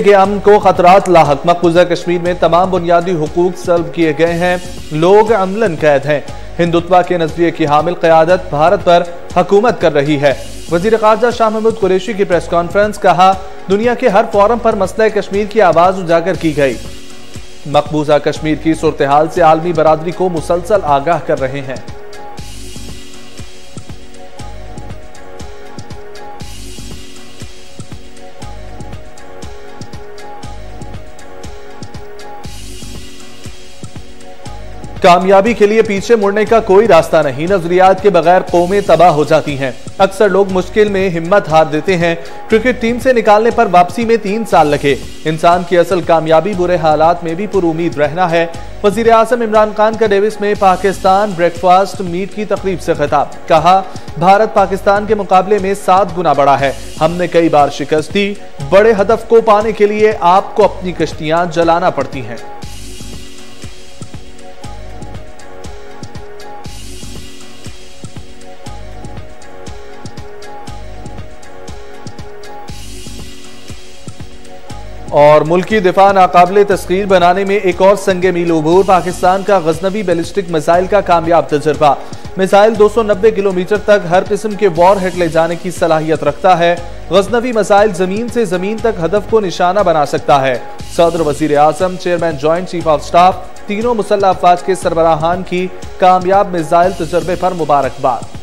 کے امن کو خطرات لاحق۔ مقبوضہ کشمیر میں تمام بنیادی حقوق سلب کیے گئے ہیں۔ لوگ عملاً قید ہیں۔ ہندوتوا کے نظریے کی حامل قیادت بھارت پر حکومت کر رہی ہے۔ وزیر خارجہ شاہ محمود قریشی کی پریس کانفرنس کہا، دنیا کے ہر فورم پر مسئلہ کشمیر کی آواز اجاگر کی گئی۔ مقبوضہ کشمیر کی صورتحال سے عالمی برادری کو مسلسل آگاہ کر رہے ہیں۔ کامیابی کے لیے پیچھے مڑنے کا کوئی راستہ نہیں۔ نظریات کے بغیر قومیں تباہ ہو جاتی ہیں۔ اکثر لوگ مشکل میں ہمت ہار دیتے ہیں۔ کرکٹ ٹیم سے نکالنے پر واپسی میں تین سال لگے۔ انسان کی اصل کامیابی برے حالات میں بھی پر امید رہنا ہے۔ وزیر اعظم عمران خان کا ڈیوس میں پاکستان بریک فاسٹ میٹ کی تقریب سے خطاب۔ کہا، بھارت پاکستان کے مقابلے میں سات گنا بڑا ہے۔ ہم نے کئی بار شکست دی۔ بڑے ہدف کو پانے کے لیے آپ کو اپنی کشتیاں جلانا پڑتی ہیں۔ اور ملکی دفاع ناقابل تسخیر بنانے میں ایک اور سنگ میل عبور، پاکستان کا غزنوی بیلسٹک میزائل کا کامیاب تجربہ۔ میزائل دو سو نبے کلومیٹر تک ہر قسم کے وار ہیڈ لے جانے کی صلاحیت رکھتا ہے۔ غزنوی میزائل زمین سے زمین تک ہدف کو نشانہ بنا سکتا ہے۔ صدر وزیر اعظم، chairman, joint chief of staff, تینوں مسلح افواج کے سربراہان کی کامیاب میزائل تجربے پر مبارکباد۔